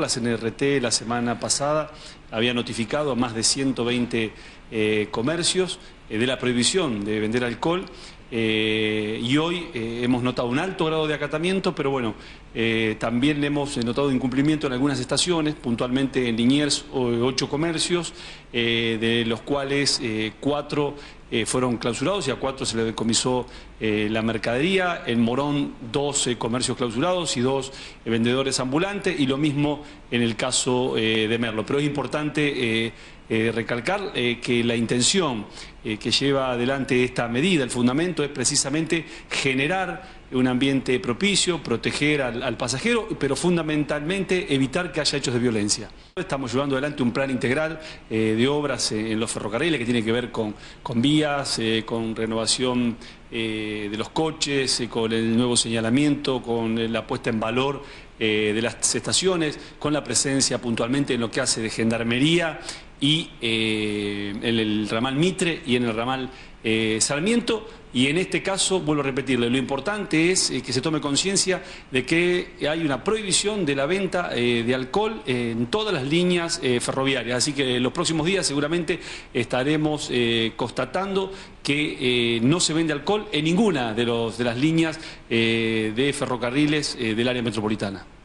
La CNRT la semana pasada había notificado a más de 120 eh, comercios eh, de la prohibición de vender alcohol eh, y hoy hemos notado un alto grado de acatamiento, pero bueno, también hemos notado incumplimiento en algunas estaciones, puntualmente en Liniers ocho comercios, de los cuales cuatro fueron clausurados y a cuatro se le decomisó la mercadería, en Morón 12 comercios clausurados y dos vendedores ambulantes y lo mismo en el caso de Merlo. Pero es importante eh, recalcar eh, que la intención eh, que lleva adelante esta medida, el fundamento, es precisamente generar un ambiente propicio, proteger al, pasajero, pero fundamentalmente evitar que haya hechos de violencia. Estamos llevando adelante un plan integral de obras en los ferrocarriles que tiene que ver con, con vías, con renovación de los coches, con el nuevo señalamiento, con la puesta en valor de las estaciones, con la presencia puntualmente en lo que hace de gendarmería y eh, en el ramal Mitre y en el ramal eh, Sarmiento. Y en este caso, vuelvo a repetirle, lo importante es eh, que se tome conciencia de que hay una prohibición de la venta de alcohol en todas las líneas ferroviarias. Así que en los próximos días seguramente estaremos constatando que no se vende alcohol en ninguna de, los, de las líneas de ferrocarriles del área metropolitana.